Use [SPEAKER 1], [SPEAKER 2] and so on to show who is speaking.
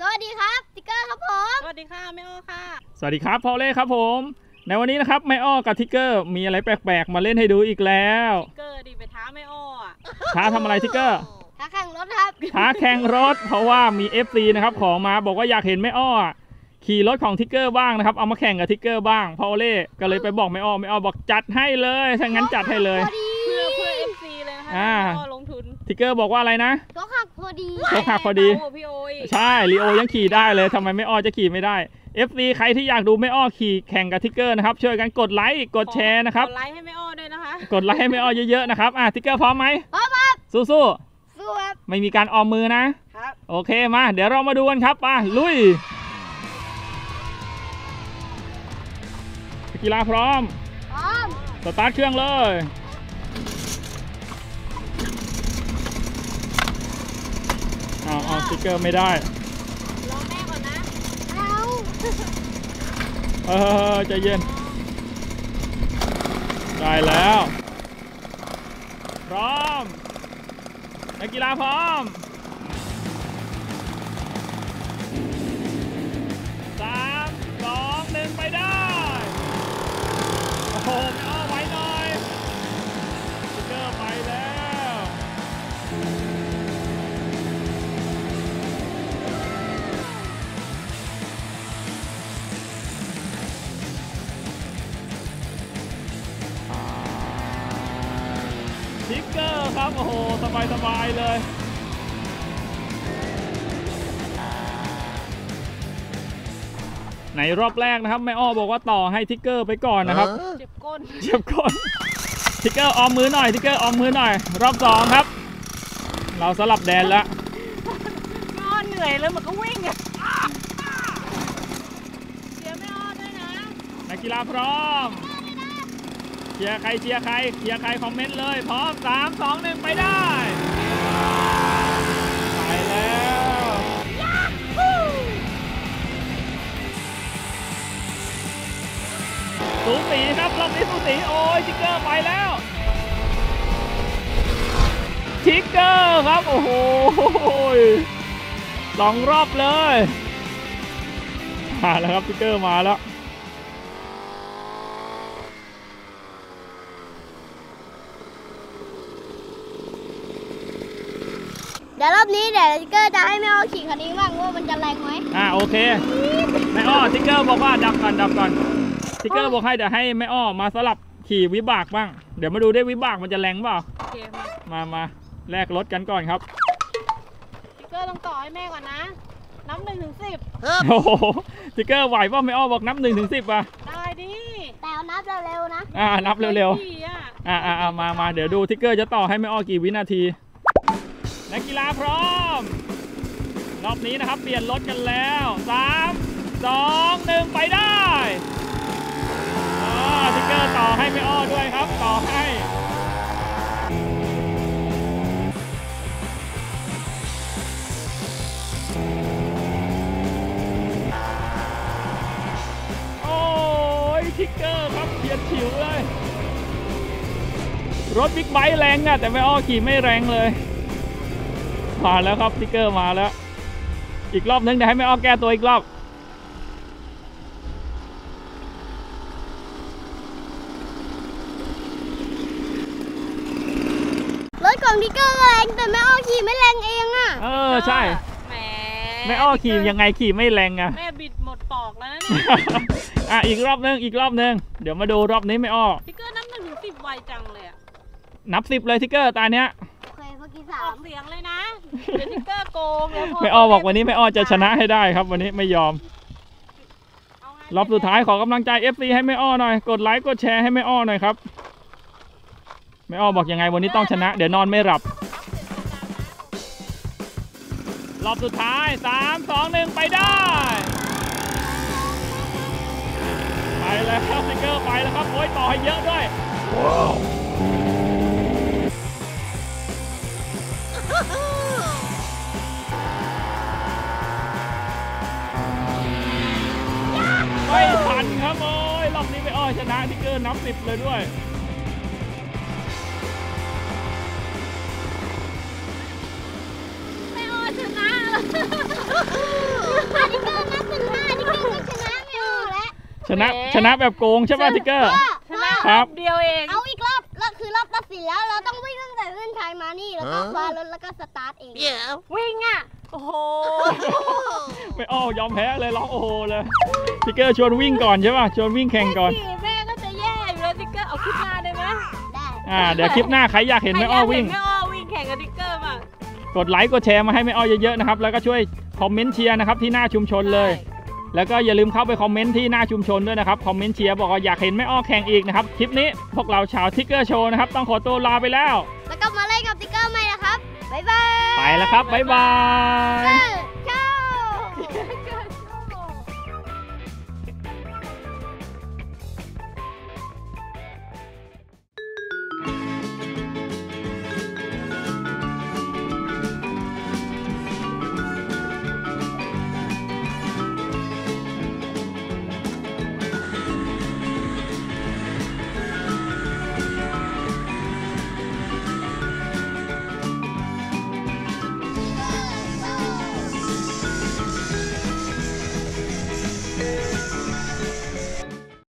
[SPEAKER 1] สวัสดีครับติ๊กเกอร์ครับผม
[SPEAKER 2] สวัสดีค่ะแม่อ้อค่ะ
[SPEAKER 3] สวัสดีครับพอลเล่ครับผม ในวันนี้นะครับแม่อ้อกับทิกเกอร์มีอะไรแปลกๆ มาเล่นให้ดูอีกแล้ว
[SPEAKER 2] เกอร์ดีไปท้าแม่อ้ออะ
[SPEAKER 3] ท้าทำอะไรทิกเกอร์
[SPEAKER 1] ท้าแข่งรถครับ
[SPEAKER 3] ท้าแข่งรถ เพราะว่ามี FC นะครับของมาบอกว่าอยากเห็นแม่อ้อขี่รถของทิกเกอร์บ้างนะครับเอามาแข่งกับทิกเกอร์บ้างพอลเล่ก็เลยไปบอกแม่อ้อแม่อ้อบอกจัดให้เลยถ้างั้นจัดให้เลย
[SPEAKER 1] พอดี
[SPEAKER 2] เพื่อเพื่อ FC เลยนะคะ
[SPEAKER 3] อ่า
[SPEAKER 2] แม่อ้อลงทุน
[SPEAKER 3] ทิกเกอร์บอกว่าอะไรนะ
[SPEAKER 1] รถขับพอดี
[SPEAKER 3] โชคหักพอดี
[SPEAKER 2] เบาะพี่โอย
[SPEAKER 3] ใช่ลีโอยังขี่ได้เลยทำไมแม่อ้อจะขี่ไม่ได้ FC ใครที่อยากดูแม่อ้อขี่แข่งกับทิกเกอร์นะครับช่วยกันกดไลค์กดแชร์นะครับ
[SPEAKER 2] กดไลค์ให้แม่อ้อด้วยนะคะ
[SPEAKER 3] กดไลค์ให้แม่อ้อเยอะๆนะครับอะทิกเกอร์พร้อมไหม
[SPEAKER 1] พร้อมครับ
[SPEAKER 3] สู้
[SPEAKER 1] สู้ครับ
[SPEAKER 3] ๆไม่มีการออมมือนะ
[SPEAKER 2] ครับ
[SPEAKER 3] โอเคมาเดี๋ยวเรามาดูกันครับมาลุยกีฬาพร้อม
[SPEAKER 1] พร้อม
[SPEAKER 3] สตาร์ทเครื่องเลย กเกอร์ไม่ได้
[SPEAKER 2] รอแม่ก่อนนะ
[SPEAKER 1] เอา
[SPEAKER 3] เออใจเย็น ได้แล้ว พร้อม นักกีฬาพร้อม โอ้โห สบายสบายๆเลย ในรอบแรกนะครับ แม่อ้อบอกว่าต่อให้ทิกเกอร์ไปก่อนนะครับ
[SPEAKER 2] เจ็บก้น
[SPEAKER 3] เจ็บก้นทิกเกอร์ออมมือหน่อย ทิกเกอร์ออมมือหน่อย รอบสองครับ เราสลับแดนแล้ว
[SPEAKER 2] แม่อ้อเหนื่อยแล้วมันก็วิ่งอะเชียร์แม่อ้อด้วยนะ
[SPEAKER 3] นักกีฬาพร้อม เชียร์ใครเชียร์ใครเชียร์ใครคอมเมนต์เลยพร้อมสามสองหนึ่งไปได้ไปแล้วสูสีครับรอบนี้สูสีโอ้ยทิกเกอร์ไปแล้วทิกเกอร์ครับโอ้โหสองรอบเลยมาแล้วครับทิกเกอร์มาแล้ว
[SPEAKER 1] เดี๋ยวรอบนี้เดี๋ยวติ๊กเกอร์จะให้แม่อ้อขี่คันนี้บ้างว่ามันจะแรงไหม
[SPEAKER 3] อ่าโอเคแม่อ้อทิกเกอร์บอกว่าดับก่อนดับก่อนทิกเกอร์บอกให้เดี๋ยวให้แม่อ้อมาสลับขี่วิบากบ้าง เดี๋ยวมาดูได้วิบากมันจะแรงเปล่า
[SPEAKER 2] โอเคมา
[SPEAKER 3] มามาแลกรถกันก่อนครับ
[SPEAKER 2] สติ๊กเกอร์ต้องต่อให้แม่ก่อนนะนับหนึ่งถึงสิบ
[SPEAKER 3] โอ้โหทิกเกอร์ไหวป่ะแม่อ้อบอกนับหนึ่งถึงสิบอะ
[SPEAKER 2] ได้ดิ
[SPEAKER 1] แต่เอานับเร็วๆนะ
[SPEAKER 3] อ่านับเร็ว
[SPEAKER 2] ดีอะ
[SPEAKER 3] ๆอ่าอ่าอ่ามามาเดี๋ยวดูทิกเกอร์จะต่อให้แม่อ้อกี่วินาที นักกีฬาพร้อม รอบนี้นะครับ เปลี่ยนรถกันแล้วสามสองหนึ่งไปได้อ่าทิกเกอร์ต่อให้แม่อ้อด้วยครับ ต่อให้โอ้ยทิกเกอร์ครับเขียนฉิวเลย รถ big bike แรงอะแต่แม่อ้อขี่ไม่แรงเลย มาแล้วครับทิกเกอร์มาแล้ว อีกรอบนึงเดี๋ยวให้แม่อ้อแก้ตัวอีกรอบ
[SPEAKER 1] รถของติ๊กเกอร์แรงแต่แม่อ้อขี่ไม่แรงเองอะ
[SPEAKER 3] เออใช่
[SPEAKER 2] แหม
[SPEAKER 3] ไม่อ้อขี่ยังไงขี่ไม่แรงอะ
[SPEAKER 2] แม่บิดหมดปอกแล้วนะเนี่ย
[SPEAKER 3] อะอีกรอบนึงอีกรอบนึงเดี๋ยวมาดูรอบนี้ไม่อ้อ
[SPEAKER 2] สติ๊กเกอร์นับหนึ่งถึงสิบไวจังเลยอะ
[SPEAKER 3] นับสิบเลยทิกเกอร์ตาเนี้ย
[SPEAKER 1] โอเคเมื่อกี้
[SPEAKER 2] อ
[SPEAKER 1] สา
[SPEAKER 2] อ
[SPEAKER 1] ม
[SPEAKER 2] กเสียงเลยนะเดี๋ยวสติ๊กเกอร์โกงเดี๋ยวพ
[SPEAKER 3] ไม่อ้อบอกวันนี้ไม่อ้อจะชนะให้ได้ครับ วันนี้ไม่ยอม
[SPEAKER 2] เอาไง
[SPEAKER 3] รอบสุดท้ายขอกำลังใจ FC ให้แม่อ้อหน่อย กดไลค์กดแชร์ให้แม่อ้อหน่อยครับแม่อ้อบอกยังไงวันนี้ต้องชนะ เดี๋ยวนอนไม่หลับ รอบสุดท้าย 3 2 1 ไปได้ ไปแล้วครับสติ๊กเกอร์ไปแล้วครับ โอ้ยต่อให้เยอะด้วยไติกเกอร์นับสิบเลยด้วยไม่โอชนะติกเกอร์นับสิบห้า
[SPEAKER 1] ติกเกอร์ก็ชนะ
[SPEAKER 3] ไม่โอ
[SPEAKER 2] แล้ว
[SPEAKER 3] ชนะชนะแบบโกงใช่ป่ะติกเกอร์ครับ
[SPEAKER 2] เดียวเอง
[SPEAKER 1] เอาอีกรอบแล้วคือรอบตัดสินแล้วเราต้องวิ่งตั้งแต่เส้นชัยมานี่แล้วก็คว้ารถแล้วก็สตาร์ทเอง เดี๋ย
[SPEAKER 2] ววิ่งอะ โอ้โห
[SPEAKER 3] ไม่อ้อยอมแพ้เลยร้องโอ้โหเลยทิกเกอร์ชวนวิ่งก่อนใช่ป่ะชวนวิ่งแข่งก่อน อ่าเดี๋ยวคลิปหน้าใครอยากเห็นแม่อ้อวิ่ง
[SPEAKER 2] ใครยากเห็นแม่อ้อวิ่งแข่งกับติ๊กเกอร์มาก
[SPEAKER 3] กดไลค์กดแชร์มาให้แม่อ้อเยอะๆนะครับ แล้วก็ช่วยคอมเมนต์เชียร์นะครับที่หน้าชุมชนเลย แล้วก็อย่าลืมเข้าไปคอมเมนต์ที่หน้าชุมชนด้วยนะครับ คอมเมนต์เชียร์บอกว่าอยากเห็นแม่อ้อแข่งอีกนะครับ คลิปนี้พวกเราชาวทิกเกอร์โชว์นะครับต้องขอตัวลาไปแล้ว
[SPEAKER 1] แล้วก็มาเล่นกับติ๊กเกอร์ใหม่นะครับ บ๊ายบาย
[SPEAKER 3] ไปแล้วครับบ๊ายบาย
[SPEAKER 1] เออ